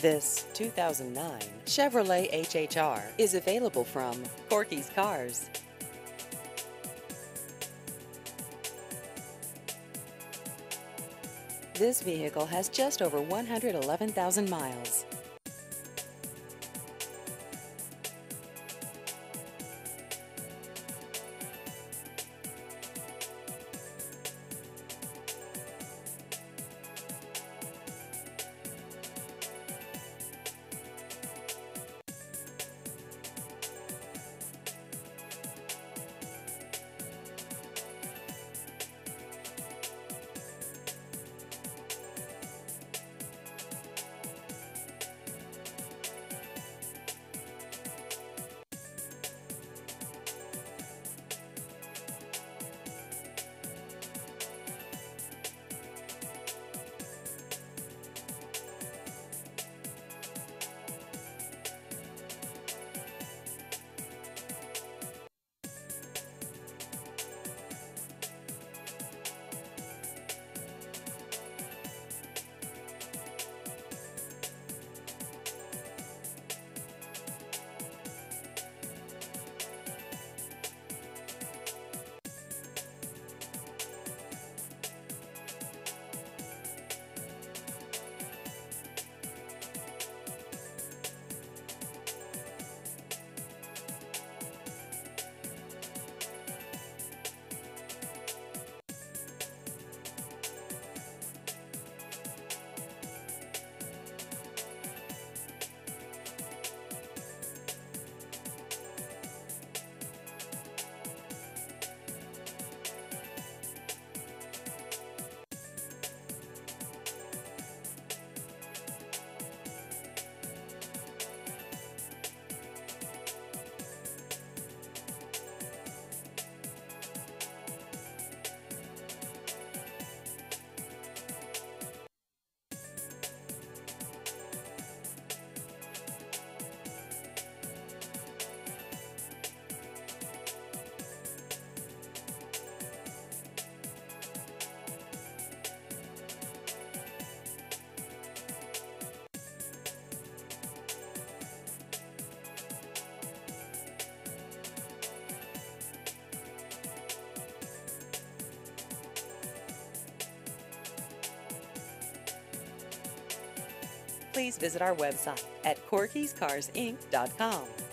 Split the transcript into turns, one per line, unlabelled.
This 2009 Chevrolet HHR is available from Corky's Cars. This vehicle has just over 111,000 miles. Please visit our website at corkyscarsinc.com.